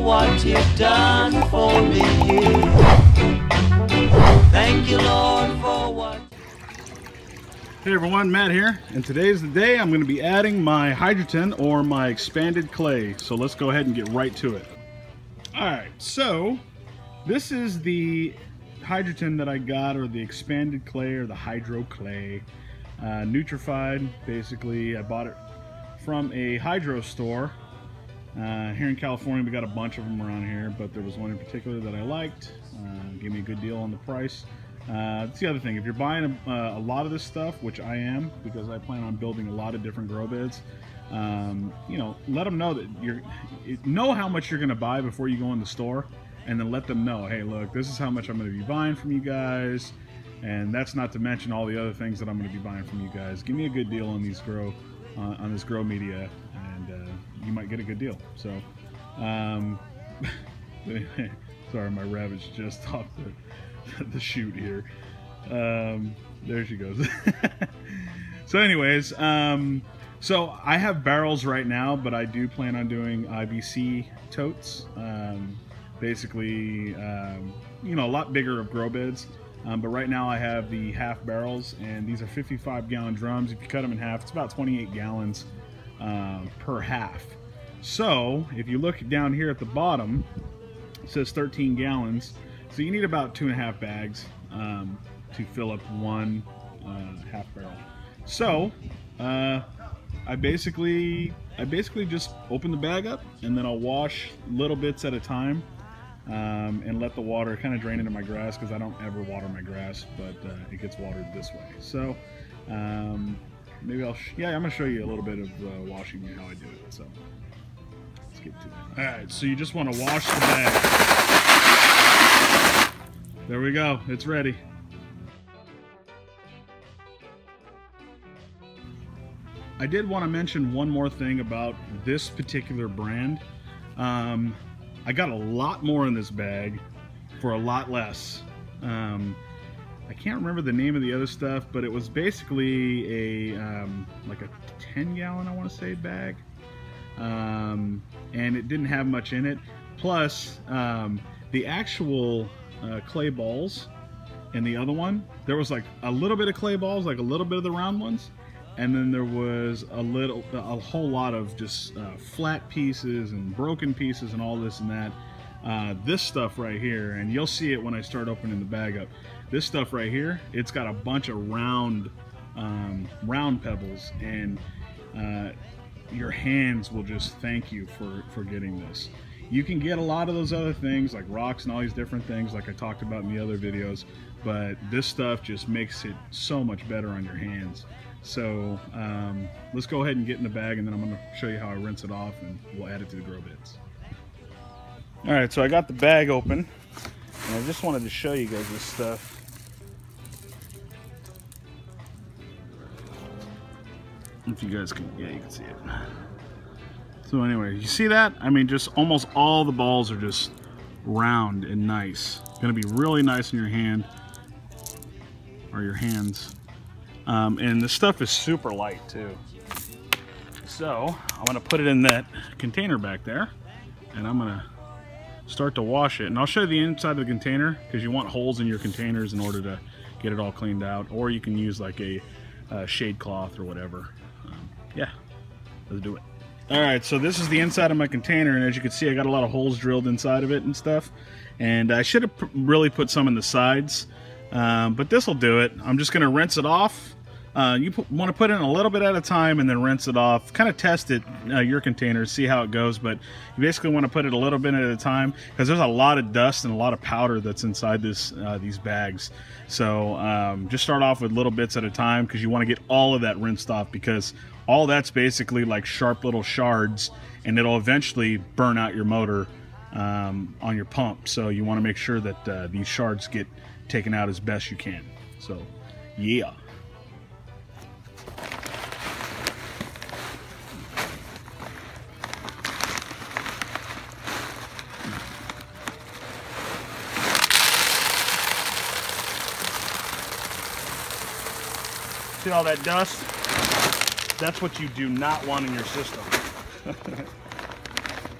what you've done for me. Thank you, Lord, for what. Hey everyone, Matt here, and today's the day I'm going to be adding my Hydroton or my expanded clay. So let's go ahead and get right to it. Alright, so this is the Hydroton that I got, or the expanded clay, or the hydro clay. Uh, Nutrified, basically, I bought it from a hydro store. Uh, here in California, we got a bunch of them around here, but there was one in particular that I liked. Uh, gave me a good deal on the price. Uh, that's the other thing. If you're buying a, uh, a, lot of this stuff, which I am, because I plan on building a lot of different grow beds, um, you know, let them know that you're know how much you're going to buy before you go in the store, and then let them know, hey, look, this is how much I'm going to be buying from you guys, and that's not to mention all the other things that I'm going to be buying from you guys. Give me a good deal on these grow uh, on this grow media, you might get a good deal. So, um, sorry, my rabbit's just off the the shoot here. Um, there she goes. so, anyways, um, so I have barrels right now, but I do plan on doing IBC totes. Um, basically, um, you know, a lot bigger of grow beds. Um, but right now I have the half barrels, and these are 55 gallon drums. If you cut them in half, it's about 28 gallons uh, per half. So if you look down here at the bottom, it says 13 gallons. So you need about two and a half bags um, to fill up one uh, half barrel. So uh, I basically I basically just open the bag up and then I'll wash little bits at a time um, and let the water kind of drain into my grass because I don't ever water my grass, but uh, it gets watered this way. So um, maybe I'll yeah I'm gonna show you a little bit of uh, washing how I do it. So let's get to it. All right, so you just want to wash the bag. There we go. It's ready. I did want to mention one more thing about this particular brand. Um, I got a lot more in this bag for a lot less. Um, I can't remember the name of the other stuff, but it was basically a um, like a 10 gallon, I want to say, bag. Um, and it didn't have much in it. Plus, um, the actual uh, clay balls and the other one there was like a little bit of clay balls like a little bit of the round ones and then there was a little a whole lot of just uh, flat pieces and broken pieces and all this and that uh, this stuff right here and you'll see it when I start opening the bag up this stuff right here it's got a bunch of round um, round pebbles and uh, your hands will just thank you for for getting this you can get a lot of those other things like rocks and all these different things like I talked about in the other videos, but this stuff just makes it so much better on your hands. So um, let's go ahead and get in the bag and then I'm going to show you how I rinse it off and we'll add it to the grow beds. Alright, so I got the bag open and I just wanted to show you guys this stuff. If you guys can, yeah, you can see it. So anyway, you see that? I mean, just almost all the balls are just round and nice. Gonna be really nice in your hand, or your hands. Um, and the stuff is super light too. So I'm gonna put it in that container back there, and I'm gonna start to wash it. And I'll show you the inside of the container because you want holes in your containers in order to get it all cleaned out. Or you can use like a, a shade cloth or whatever. Um, yeah, let's do it. All right, so this is the inside of my container, and as you can see, I got a lot of holes drilled inside of it and stuff. And I should have really put some in the sides, um, but this will do it. I'm just going to rinse it off. Uh, you want to put in a little bit at a time and then rinse it off. Kind of test it, uh, your container, see how it goes. But you basically want to put it a little bit at a time because there's a lot of dust and a lot of powder that's inside this uh, these bags. So um, just start off with little bits at a time because you want to get all of that rinsed off because all that's basically like sharp little shards and it'll eventually burn out your motor um, on your pump so you want to make sure that uh, these shards get taken out as best you can so yeah See all that dust? That's what you do not want in your system.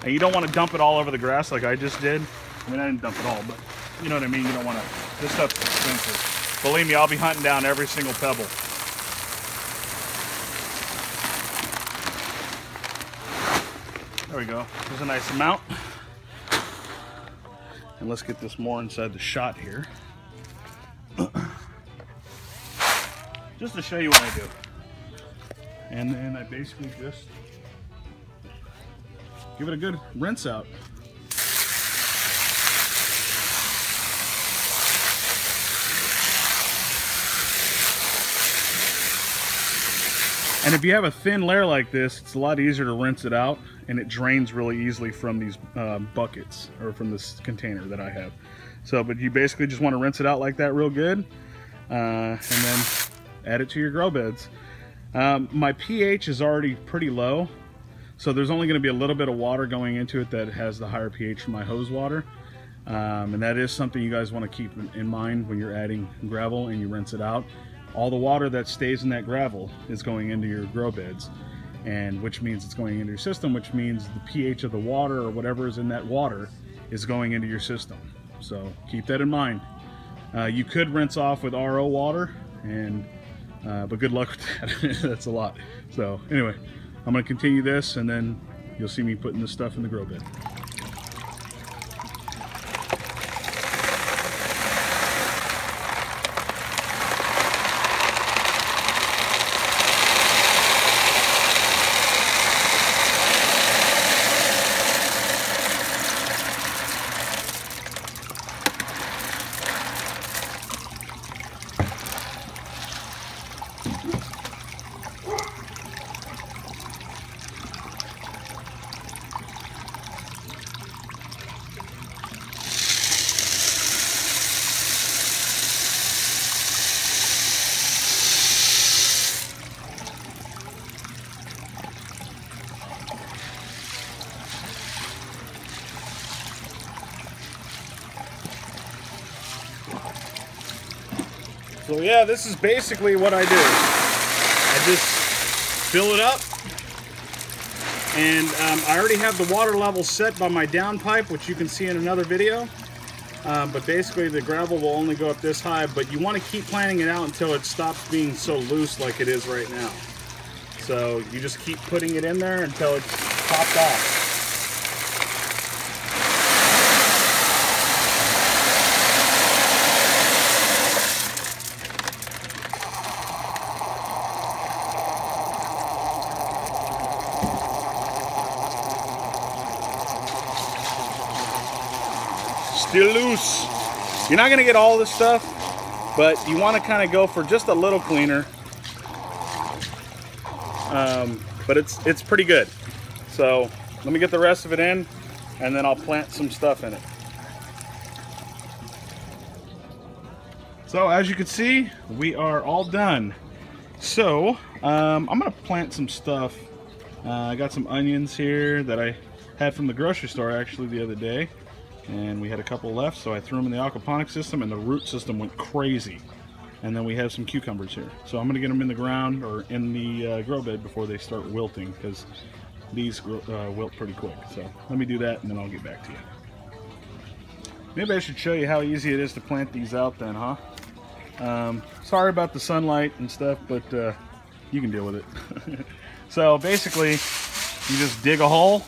And you don't want to dump it all over the grass like I just did. I mean, I didn't dump it all, but you know what I mean? You don't want to, this stuff's expensive. Believe me, I'll be hunting down every single pebble. There we go. There's a nice amount. And let's get this more inside the shot here. Just to show you what I do. And then I basically just give it a good rinse out. And if you have a thin layer like this, it's a lot easier to rinse it out and it drains really easily from these uh, buckets or from this container that I have. So, but you basically just want to rinse it out like that real good uh, and then add it to your grow beds. Um, my pH is already pretty low, so there's only going to be a little bit of water going into it that has the higher pH from my hose water. Um, and that is something you guys want to keep in mind when you're adding gravel and you rinse it out all the water that stays in that gravel is going into your grow beds and which means it's going into your system which means the pH of the water or whatever is in that water is going into your system so keep that in mind uh, you could rinse off with RO water and uh, but good luck with that. That's a lot. So anyway I'm gonna continue this and then you'll see me putting this stuff in the grow bed So yeah, this is basically what I do. I just fill it up and um, I already have the water level set by my downpipe, which you can see in another video. Um, but basically the gravel will only go up this high, but you want to keep planting it out until it stops being so loose like it is right now. So you just keep putting it in there until it's popped off. Still loose. You're not gonna get all this stuff, but you wanna kinda go for just a little cleaner. Um, but it's, it's pretty good. So let me get the rest of it in and then I'll plant some stuff in it. So as you can see, we are all done. So um, I'm gonna plant some stuff. Uh, I got some onions here that I had from the grocery store actually the other day and we had a couple left so I threw them in the aquaponics system and the root system went crazy. And then we have some cucumbers here. So I'm gonna get them in the ground or in the uh, grow bed before they start wilting because these uh, wilt pretty quick. So let me do that and then I'll get back to you. Maybe I should show you how easy it is to plant these out then huh? Um, sorry about the sunlight and stuff but uh, you can deal with it. So basically you just dig a hole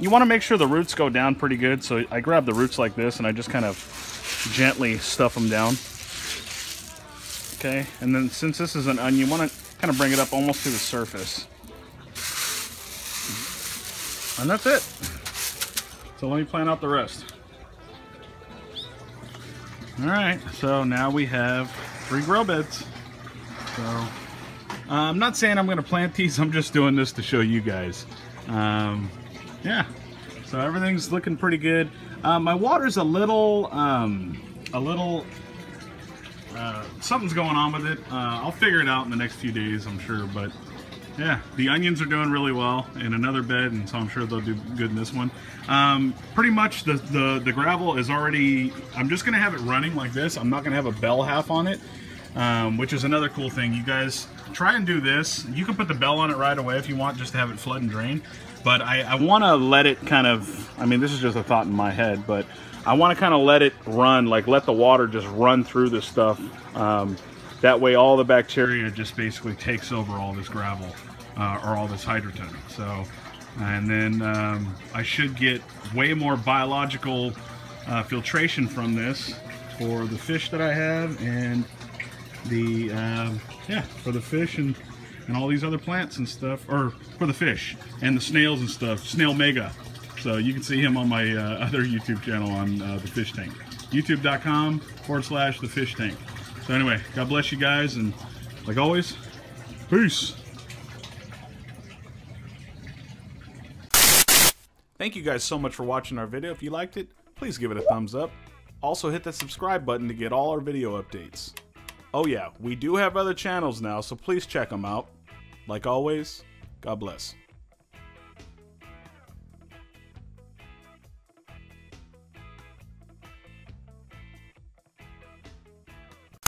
you want to make sure the roots go down pretty good. So I grab the roots like this and I just kind of gently stuff them down. Okay, and then since this is an onion, you want to kind of bring it up almost to the surface. And that's it. So let me plant out the rest. All right, so now we have three grow beds. So uh, I'm not saying I'm to plant these, I'm just doing this to show you guys. Um, yeah, so everything's looking pretty good. Uh, my water's a little, um, a little, uh, something's going on with it. Uh, I'll figure it out in the next few days, I'm sure, but yeah, the onions are doing really well in another bed, and so I'm sure they'll do good in this one. Um, pretty much the, the, the gravel is already, I'm just gonna have it running like this. I'm not gonna have a bell half on it, um, which is another cool thing. You guys try and do this. You can put the bell on it right away if you want, just to have it flood and drain. But I, I want to let it kind of, I mean, this is just a thought in my head, but I want to kind of let it run, like let the water just run through this stuff. Um, that way all the bacteria just basically takes over all this gravel uh, or all this hydroton. So, and then um, I should get way more biological uh, filtration from this for the fish that I have and the, um, yeah, for the fish and, and all these other plants and stuff, or for the fish and the snails and stuff, Snail Mega. So you can see him on my uh, other YouTube channel on uh, the fish tank. YouTube.com forward slash the fish tank. So anyway, God bless you guys, and like always, peace. Thank you guys so much for watching our video. If you liked it, please give it a thumbs up. Also hit that subscribe button to get all our video updates. Oh yeah, we do have other channels now, so please check them out. Like always, God bless.